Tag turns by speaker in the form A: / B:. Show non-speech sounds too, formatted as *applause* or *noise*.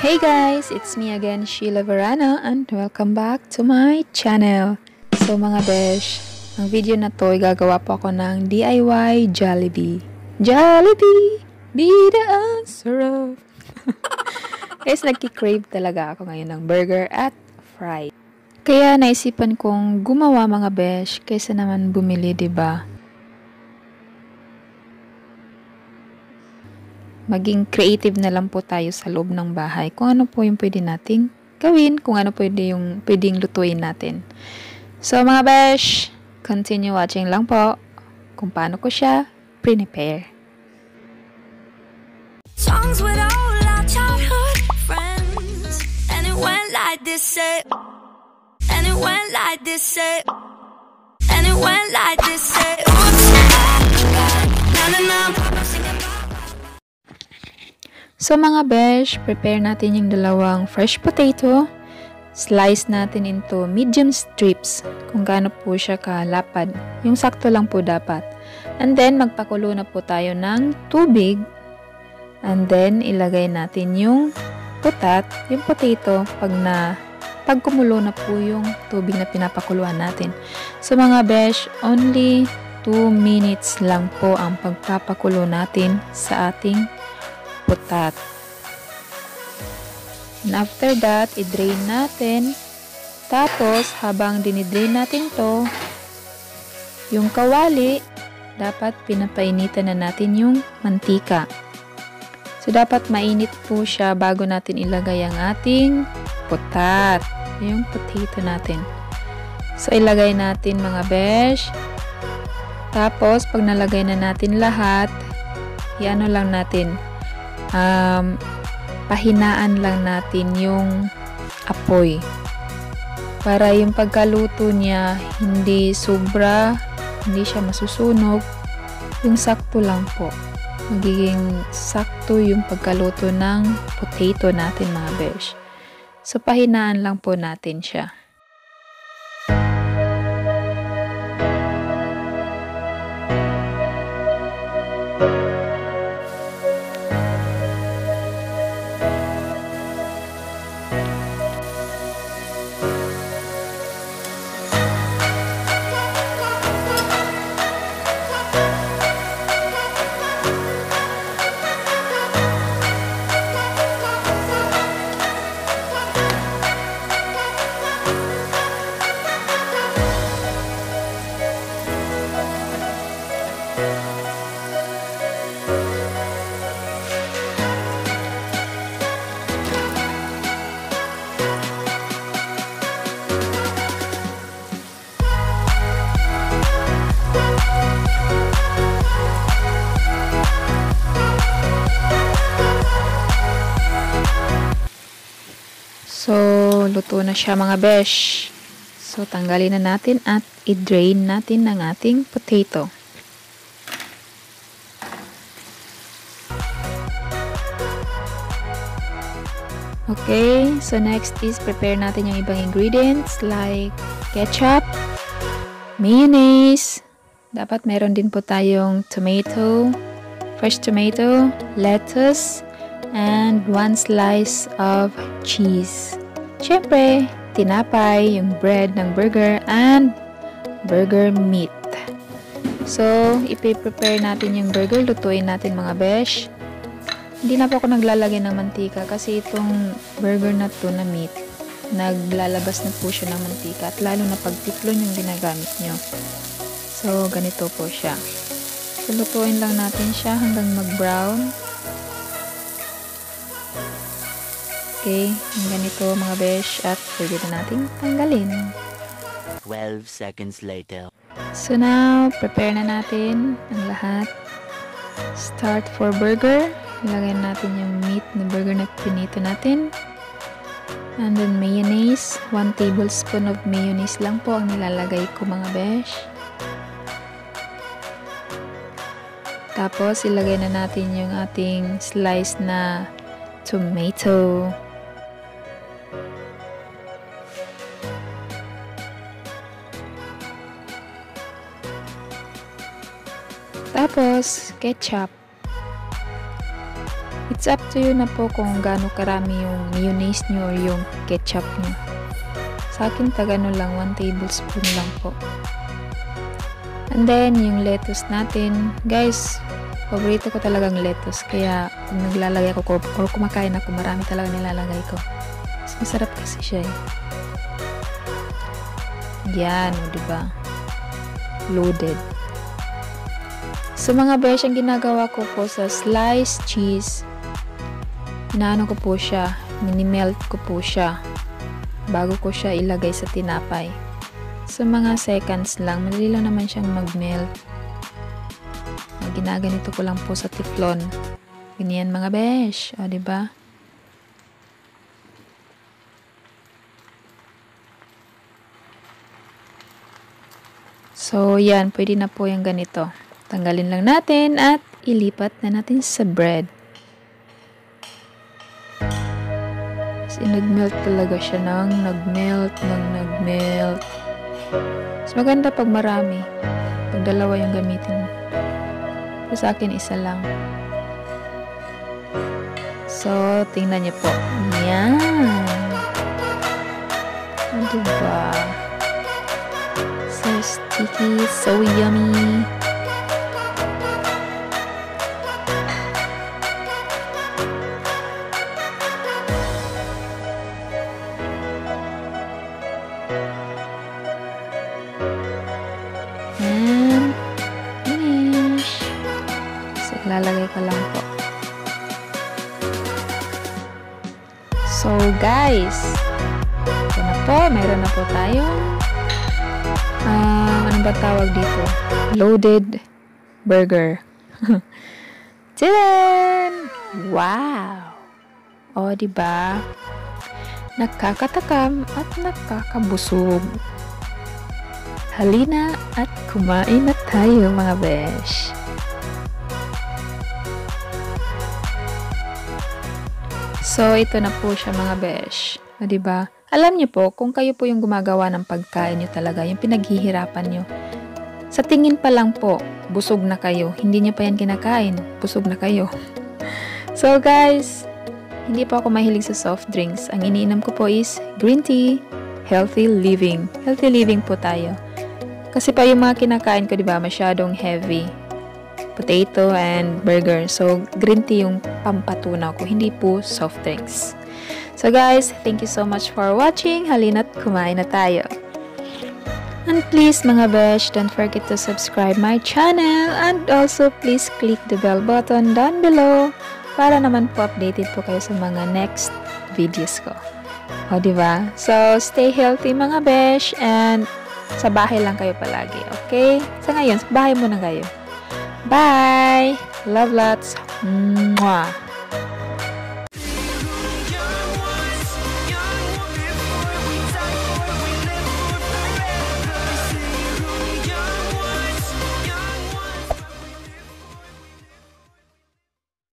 A: Hey guys, it's me again, Sheila Verano, and welcome back to my channel. So mga besh, ang video na to, gagawa po ako ng DIY Jollibee. Jollibee, be the answer of... *laughs* guys, nagki-crave talaga ako ngayon ng burger at fries. Kaya naisipan kong gumawa mga besh, kaysa naman bumili, ba? Maging creative na lang po tayo sa loob ng bahay. Kung ano po yung pwede nating gawin, kung ano pwede yung pwedeng lutuin natin. So mga besh, continue watching lang po kung paano ko siya prepare. Songs with all our childhood friends And it went like this, say And it went like this, say And it went like this, say Oops, na na na, So mga besh, prepare natin yung dalawang fresh potato. Slice natin into medium strips kung gaano po siya kalapad. Yung sakto lang po dapat. And then magpakulo na po tayo ng tubig. And then ilagay natin yung putat, yung potato pag na pag kumulo na po yung tubig na pinapakuluan natin. So mga besh, only 2 minutes lang po ang pagpapakulo natin sa ating putat. And after that, i-drain natin. Tapos, habang dinidrain natin to, yung kawali, dapat pinapainitan na natin yung mantika. So, dapat mainit po siya bago natin ilagay ang ating putat. Yung potato natin. So, ilagay natin mga besh. Tapos, pag nalagay na natin lahat, iano lang natin, um, pahinaan lang natin yung apoy. Para yung pagkaluto niya, hindi sobra, hindi siya masusunog, yung sakto lang po. Magiging sakto yung pagkaluto ng potato natin mga besh. So, pahinaan lang po natin siya. So, luto na siya mga besh. So, tanggalin na natin at i-drain natin ng ating potato. Okay, so next is prepare natin yung ibang ingredients like ketchup, mayonnaise, dapat meron din po tayong tomato, fresh tomato, lettuce, and one slice of cheese. Siyempre, tinapay, yung bread ng burger, and burger meat. So, ipiprepare natin yung burger. Lutuin natin mga besh. Hindi na po ako naglalagay ng mantika kasi itong burger na to na meat, naglalabas na po siya ng mantika at lalo na pag tiklon yung ginagamit nyo. So, ganito po siya. So, lutuin lang natin siya hanggang mag-brown. Okay, ganito mga besh at pwede na natin tanggalin.
B: 12 seconds later.
A: So now, prepare na natin ang lahat. Start for burger. Ilagay natin yung meat na burger na pinito natin. And then mayonnaise. 1 tablespoon of mayonnaise lang po ang nilalagay ko mga besh. Tapos, ilagay na natin yung ating slice na tomato. Tapos, ketchup. It's up to you na po kung gaano karami yung mayonnaise nyo or yung ketchup nyo. Sa akin, tagano lang, 1 tablespoon lang po. And then, yung lettuce natin. Guys, paborito ko talagang lettuce. Kaya, pag naglalagay ko or kumakain ako, marami talaga nilalagay ko. Mas masarap kasi siya eh. Yan, o diba? Loaded. So, mga besh, ang ginagawa ko po sa sliced cheese, inaano ko po siya, mini-melt ko po siya bago ko siya ilagay sa tinapay. So, mga seconds lang. Madali lang naman siyang mag-melt. Ginaganito ko lang po sa teflon. Ganyan mga besh. O, ba? Diba? So, yan. Pwede na po yung ganito. Tanggalin lang natin at ilipat na natin sa bread. Nag-melt talaga siya nang nag-melt, nang nag-melt. Mas maganda pag marami. Pag dalawa yung gamitin. So, sa akin, isa lang. So, tingnan niyo po. Yan. O, diba? So sticky, so yummy. Lalagay ko lang po. So, guys, ito na po, mayroon na po tayong uh, ano ba tawag dito? Loaded burger. *laughs* Tiyan! Wow! O, di ba? Nakakatakam at nakakabusog. Halina at kumain na tayo mga besh. So, ito na po siya mga besh. O, diba? Alam niyo po, kung kayo po yung gumagawa ng pagkain niyo talaga, yung pinaghihirapan niyo, sa tingin pa lang po, busog na kayo. Hindi niyo pa yan kinakain, busog na kayo. *laughs* So guys, hindi po ako mahilig sa soft drinks. Ang iniinom ko po is green tea, healthy living. Healthy living po tayo. Kasi pa yung mga kinakain ko, di ba, masyadong heavy potato and burger. So, green tea yung pampatunaw ko, hindi po soft drinks. So guys, thank you so much for watching. Halina't kumain na tayo. And please mga besh, don't forget to subscribe my channel and also please click the bell button down below para naman po updated po kayo sa mga next videos ko. O, diba? So, stay healthy mga besh and sa bahay lang kayo palagi, okay? Sa ngayon, sa bahay muna kayo. Bye! Love lots! Mwah!